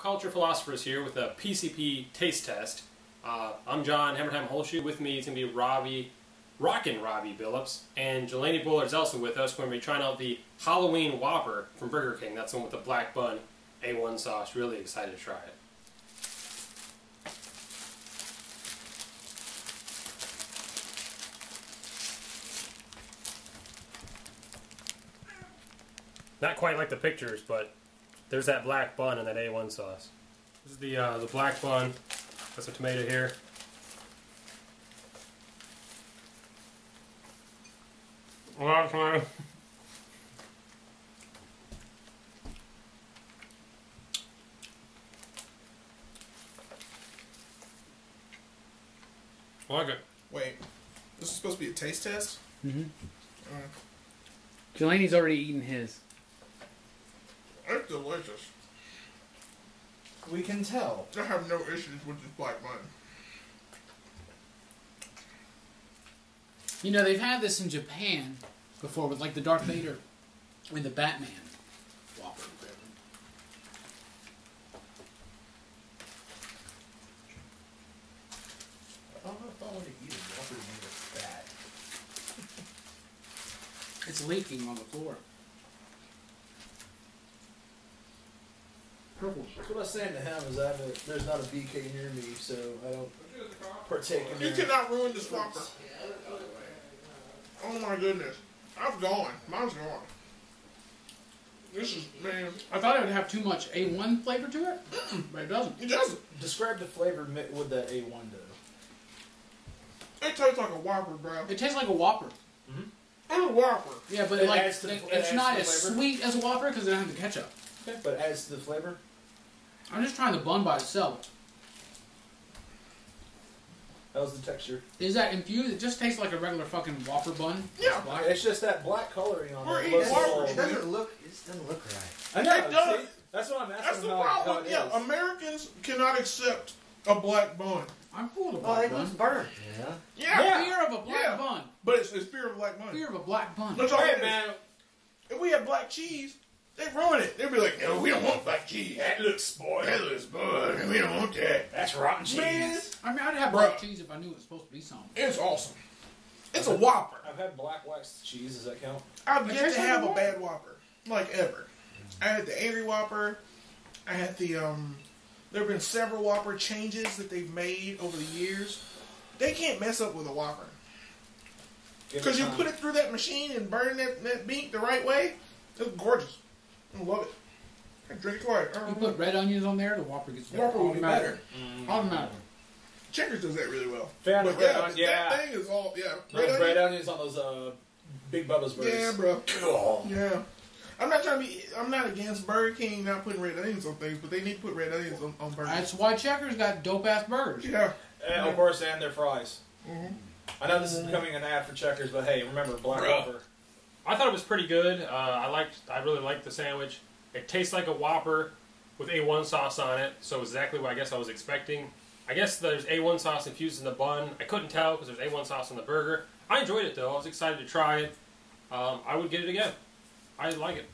Culture Philosophers here with a PCP taste test. Uh, I'm John Hammertime Holshoe. With me is going to be Robbie, Rockin' Robbie Billups, and Jelani Bullard's also with us. We're going to be trying out the Halloween Whopper from Burger King. That's the one with the black bun, A1 sauce. Really excited to try it. Not quite like the pictures, but there's that black bun and that A1 sauce. This is the uh, the black bun. Got some tomato here. A lot of tomato. I like it. Wait, this is supposed to be a taste test? Mm-hmm. Uh, Jelani's already eaten his. It's delicious. We can tell. I have no issues with this black bun. You know, they've had this in Japan before with like the Darth Vader and the Batman Whopper. I don't know if I want to eat it. Whopper made of fat. It's leaking on the floor. Purple. That's what I was saying to him is I have a, there's not a BK near me, so I don't partake in You cannot ruin this Whopper. Oh my goodness. I'm gone. Mine's gone. This is, man, I thought it would have too much A1 flavor to it, but it doesn't. it doesn't. Describe the flavor with that A1 dough. It tastes like a Whopper, bro. It tastes like a Whopper. Mm-hmm. It's a Whopper. Yeah, but It like adds to the- it- it it's adds not to the as flavor? sweet as a Whopper because it doesn't have the ketchup. But it adds to the flavor. I'm just trying the bun by itself. How's the texture? Is that infused? It just tastes like a regular fucking Whopper bun. Yeah. Black. It's just that black coloring on We're it. eating looks Whopper. It It doesn't look. It just doesn't look right. I know. It does. see? That's what I'm asking That's the how, how problem. it Yeah, is. Americans cannot accept a black bun. I'm cool with a Oh, black it bun. looks burnt. Yeah. Yeah. Fear of a black Yeah. bun. But it's, it's fear of black bun. Fear of a black bun. That's all Hey man, If we had black cheese, they'd ruin it. They'd be like, no, we don't want black cheese. that looks spoiled. That looks good. We don't want that. That's rotten cheese. Man, I mean, I'd have Bruh. black cheese if I knew it was supposed to be something. it's awesome. It's a Whopper. I've had black wax cheese. Does that count? I've yet to have a a bad Whopper. Like, ever. I had the Angry Whopper. I had the, um, there have been several Whopper changes that they've made over the years. They can't mess up with a Whopper. Because you put it through that machine and burn that, that meat the right way, it's gorgeous. I love it. I drink it like, You put red onions on there, the Whopper gets better. Whopper will be Automatic. better. Automatic. Checkers does that really well. Fan but of red yeah, onion, yeah. that thing is all, yeah. Red, Red red onions on those uh, big Bubba's burgers. Yeah, bro. Oh. Yeah. I'm not trying to be. I'm not against Burger King not putting red onions on things, but they need to put red onions on, on burgers. That's why Checkers got dope ass burgers. yeah. And of course, and their fries. Mhm. I know this is becoming an ad for Checkers, but hey, remember Black Bruh. Whopper. I thought it was pretty good. Uh, I liked. I really liked the sandwich. It tastes like a Whopper with A1 sauce on it, so exactly what I guess I was expecting. I guess there's A1 sauce infused in the bun. I couldn't tell because there's A1 sauce on the burger. I enjoyed it though. I was excited to try it. Um, I would get it again. I like it.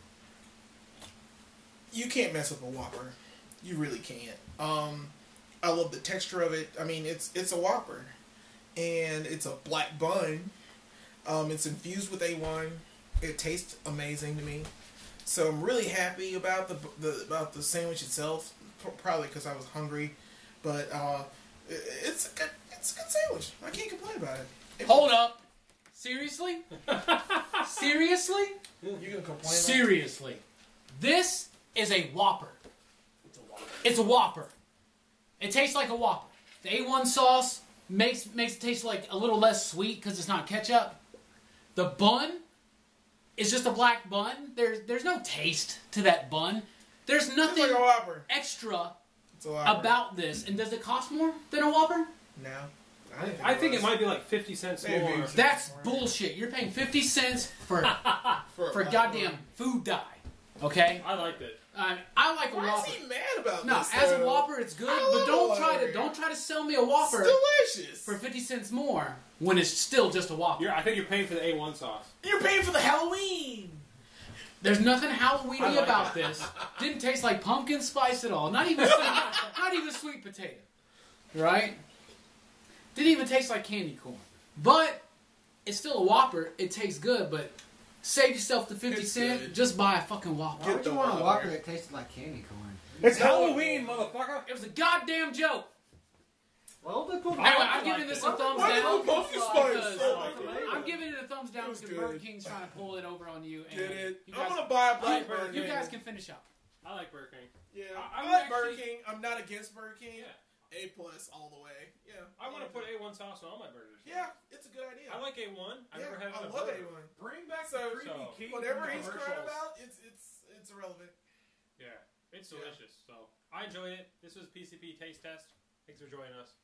You can't mess up a Whopper. You really can't. Um, I love the texture of it. I mean, it's it's a Whopper, and it's a black bun. Um, it's infused with A1. It tastes amazing to me. So I'm really happy about the, the about the sandwich itself. Probably because I was hungry, but uh, it- it's a good it's a good sandwich. I can't complain about it. it Hold up. Seriously? Seriously? You can complain. about Seriously. This is a Whopper. It's a Whopper. It tastes like a Whopper. The A1 sauce makes makes it taste like a little less sweet because it's not ketchup. The bun is just a black bun. There's there's no taste to that bun. There's It's nothing like a Whopper. extra It's a Whopper. about this. And does it cost more than a Whopper? no. I think it might be like 50 cents Maybe. more. That's bullshit. You're paying 50 cents for for, for goddamn food dye. Okay? I liked it. I, I like a Why Whopper. is he mad about No, this? as a? Whopper, it's good, I but don't love try to don't try to sell me a Whopper It's delicious. for fifty cents more when it's still just a Whopper. You're, I think you're paying for the A1 sauce. You're paying for the Halloween. There's nothing Halloweeny like about this. Didn't taste like pumpkin spice at all. Not even sweet, not even sweet potato. Right? Didn't even taste like candy corn. But it's still a Whopper. It tastes good, but save yourself the 50 cent. Just buy a fucking Whopper. Why would you want a Whopper. Whopper that tasted like candy corn? It's Halloween, motherfucker. It was a goddamn joke. Well, they put Anyway, I'm giving this a thumbs Why down. did pumpkin because I'm giving it a thumbs down because good. Burger King's trying to pull it over on you. And Get it? You I'm gonna buy a Black Burger Burger you guys can finish up. I like Burger King. Yeah, I- I, I'm like Burger King. I'm not against Burger King. Yeah. A plus all the way. Yeah. I want to put A1 sauce on all my burgers. Yeah, it's a good idea. I like A1. I've yeah, never had it I on a love burger. A1. Bring back So- the creepy so, King Whatever he's crying about, it's it's it's irrelevant. Yeah, it's Yeah. delicious. So I enjoyed it. This was PCP Taste Test. Thanks for joining us.